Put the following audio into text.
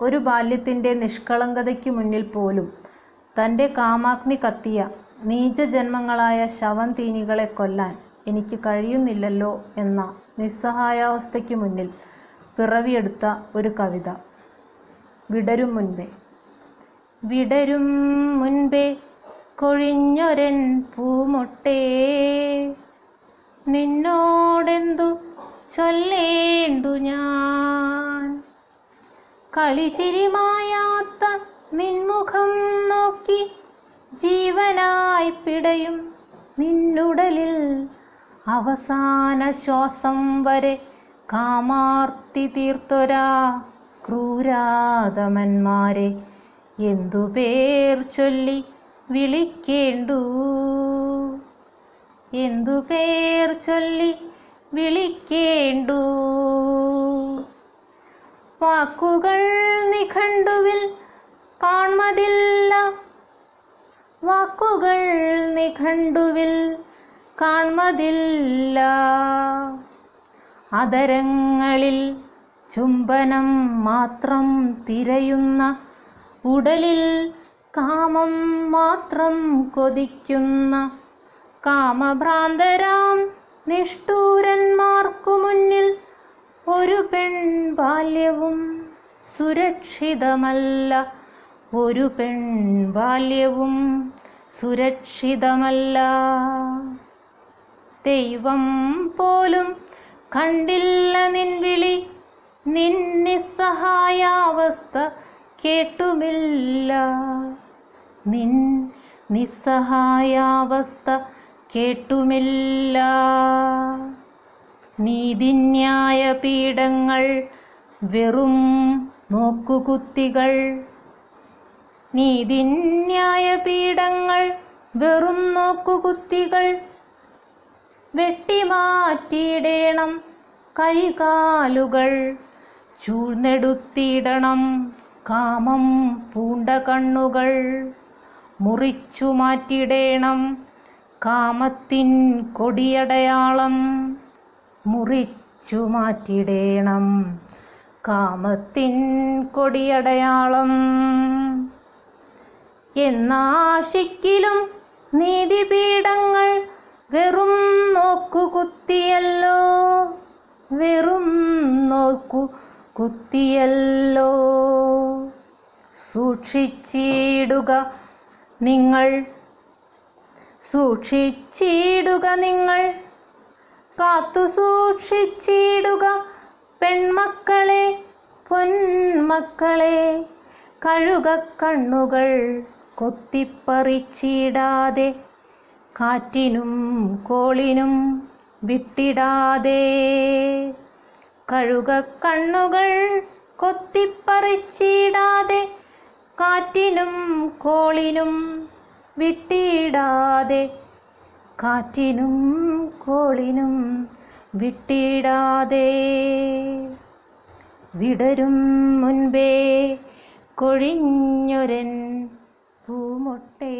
ഒരു ബാല്യത്തിന്റെ നിഷ്കളങ്കതയ്ക്ക് മുന്നിൽ പോലും തന്റെ കാമാഗ്നി കത്തിയ നീചജന്മങ്ങളായ ശവം തീനികളെ കൊല്ലാൻ എനിക്ക് കഴിയുന്നില്ലല്ലോ എന്ന നിസ്സഹായാവസ്ഥയ്ക്ക് മുന്നിൽ പിറവിയെടുത്ത ഒരു കവിത. വിടരും മുൻപേ. വിടരും മുൻപേ കൊഴിഞ്ഞൊരൻ പൂമൊട്ടേ. നിന്നോടെന്തു ചൊല്ലേണ്ടു ഞാൻ? കളിച്ചിരിമായാത്ത നിൻമുഖം നോക്കി ജീവനായി പിടയും നിന്നുടലിൽ അവസാന ശ്വാസം വരെ കാമാർത്തി തീർത്തൊരാ ക്രൂരാതമന്മാരെ എന്തു പേർ ചൊല്ലി വിളിക്കേണ്ടു? എന്തു പേർ ചൊല്ലി വിളിക്കേണ്ടു? വാക്കുകൾ നിഘണ്ടുവിൽ കാൺമതില്ല വാക്കുകൾ നിഘണ്ടുവിൽ കാൺമതില്ല അതരങ്ങളിൽ ചുംബനം മാത്രം തിരയുന്ന ഉടലിൽ കാമം മാത്രം കൊതിക്കുന്ന കാമഭ്രാന്തരാം നിഷ്ഠൂരന്മാർക്കു മുന്നിൽ ഒരു പെൺ ബാല്യവും സുരക്ഷിതമല്ല. ഒരു പെൺ ബാല്യവും സുരക്ഷിതമല്ല. ദൈവം പോലും കണ്ടില്ല നിൻ വിളി നിൻ നിസ്സഹായാവസ്ഥ കേട്ടുമില്ല. നിൻ നിസ്സഹായാവസ്ഥ കേട്ടുമില്ല. നീതിന്യായ പീഠങ്ങൾ വെറും നോക്കുകുത്തികൾ. നീതിന്യായ പീഠങ്ങൾ വെറും നോക്കുകുത്തികൾ. വെട്ടിമാറ്റിയിടേണം കൈകാലുകൾ. ചൂഴ്ന്നെടുത്തിടണം കാമം പൂണ്ട കണ്ണുകൾ മുറിച്ചു മാറ്റിടേണം കാമത്തിൻ കൊടിയടയാളം. മുറിച്ചു മാറ്റിടേണം കാമത്തിൻ കൊടിയടയാളം. എന്നാശിക്കിലും നീതിപീഠങ്ങൾ വെറും നോക്കുകുത്തിയല്ലോ. വെറും നോക്കു കുത്തിയല്ലോ സൂക്ഷിച്ചിടുക നിങ്ങൾ. സൂക്ഷിച്ചിടുക നിങ്ങൾ. കാത്തു സൂക്ഷിച്ചിടുക. പെൺമക്കളെ പൊന്മക്കളെ കഴുക കണ്ണുകൾ കൊത്തിപ്പറിച്ചിടാതെ കാറ്റിനും കോളിനും വിട്ടിടാതെ. കഴുക കണ്ണുകൾ കൊത്തിപ്പറിച്ചിടാതെ കാറ്റിനും കോളിനും വിട്ടിടാതെ കാറ്റിനും കോളിനും വിട്ടിടാതെ വിടരും മുൻപേ കൊഴിഞ്ഞൊരൻ പൂമൊട്ടേ.